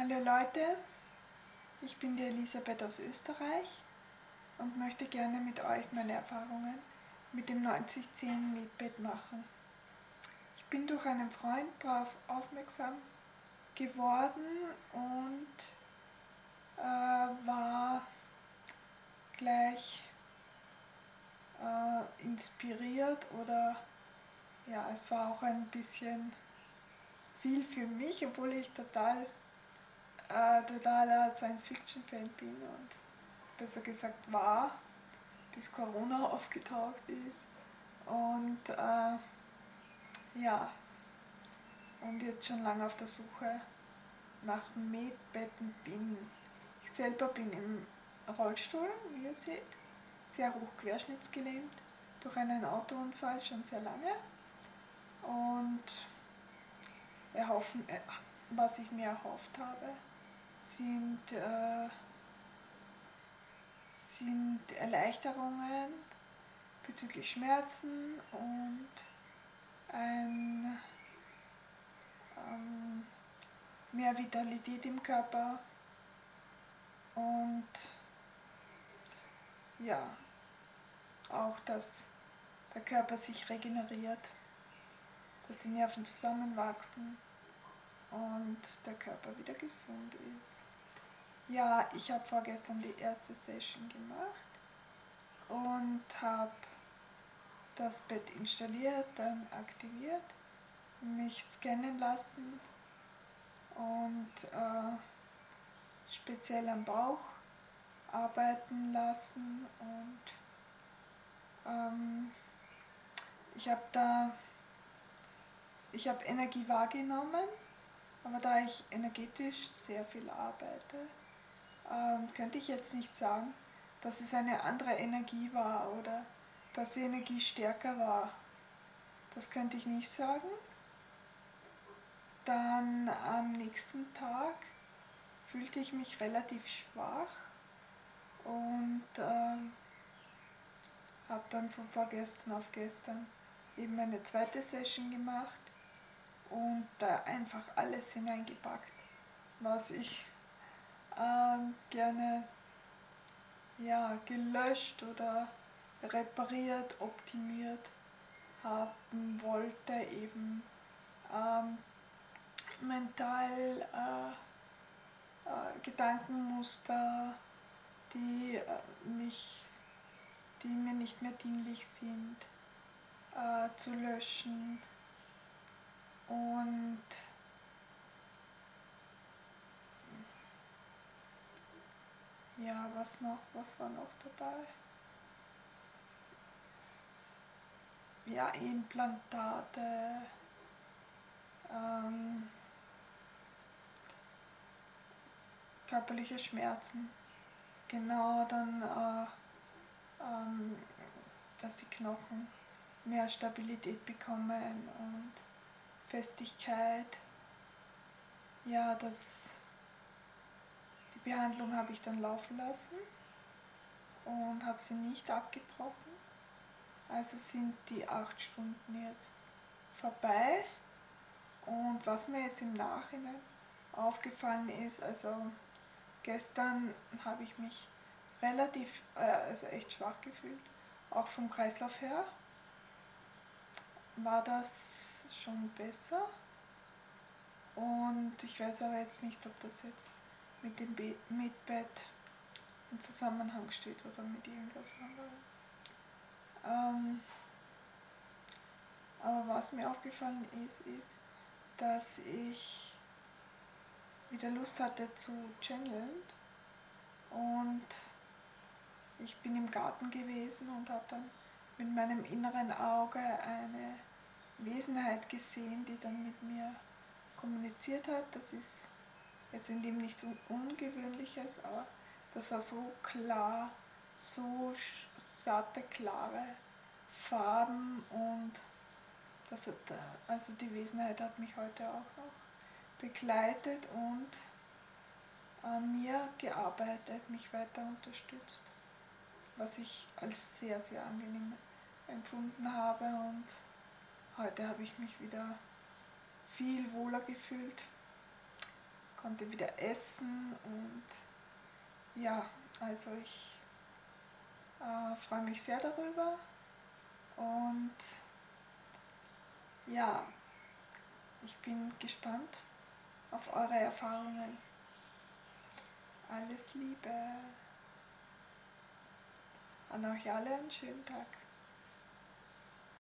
Hallo Leute, ich bin die Elisabeth aus Österreich und möchte gerne mit euch meine Erfahrungen mit dem 9010 Mietbett machen. Ich bin durch einen Freund darauf aufmerksam geworden und äh, war gleich äh, inspiriert oder ja, es war auch ein bisschen viel für mich, obwohl ich total äh, totaler Science-Fiction-Fan bin und besser gesagt war, bis Corona aufgetaucht ist. Und äh, ja, und jetzt schon lange auf der Suche nach Medbetten bin. Ich selber bin im Rollstuhl, wie ihr seht, sehr hoch querschnittsgelähmt, durch einen Autounfall schon sehr lange. Und erhoffen, äh, was ich mir erhofft habe, sind, äh, sind Erleichterungen bezüglich Schmerzen und ein, ähm, mehr Vitalität im Körper und ja, auch, dass der Körper sich regeneriert, dass die Nerven zusammenwachsen und der Körper wieder gesund ist. Ja, ich habe vorgestern die erste Session gemacht und habe das Bett installiert, dann aktiviert, mich scannen lassen und äh, speziell am Bauch arbeiten lassen und ähm, ich habe da ich habe Energie wahrgenommen aber da ich energetisch sehr viel arbeite, ähm, könnte ich jetzt nicht sagen, dass es eine andere Energie war oder dass die Energie stärker war. Das könnte ich nicht sagen. Dann am nächsten Tag fühlte ich mich relativ schwach und äh, habe dann von vorgestern auf gestern eben eine zweite Session gemacht und da einfach alles hineingepackt, was ich ähm, gerne ja, gelöscht oder repariert, optimiert haben wollte, eben ähm, mental äh, äh, Gedankenmuster, die, äh, mich, die mir nicht mehr dienlich sind, äh, zu löschen und ja, was noch? Was war noch dabei? Ja, Implantate. Ähm, körperliche Schmerzen. Genau, dann, äh, ähm, dass die Knochen mehr Stabilität bekommen und Festigkeit. Ja, das, die Behandlung habe ich dann laufen lassen und habe sie nicht abgebrochen. Also sind die acht Stunden jetzt vorbei. Und was mir jetzt im Nachhinein aufgefallen ist, also gestern habe ich mich relativ, äh, also echt schwach gefühlt, auch vom Kreislauf her war das schon besser. Und ich weiß aber jetzt nicht, ob das jetzt mit dem Be Mitbett in Zusammenhang steht oder mit irgendwas anderem. Ähm, aber was mir aufgefallen ist, ist, dass ich wieder Lust hatte zu channeln und ich bin im Garten gewesen und habe dann mit meinem inneren Auge eine Wesenheit gesehen, die dann mit mir kommuniziert hat. Das ist jetzt in dem nichts Ungewöhnliches, aber das war so klar, so satte, klare Farben und das hat, also die Wesenheit hat mich heute auch noch begleitet und an mir gearbeitet, mich weiter unterstützt, was ich als sehr, sehr angenehm empfunden habe und Heute habe ich mich wieder viel wohler gefühlt. konnte wieder essen und ja, also ich äh, freue mich sehr darüber und ja, ich bin gespannt auf eure Erfahrungen. Alles Liebe. An euch alle einen schönen Tag.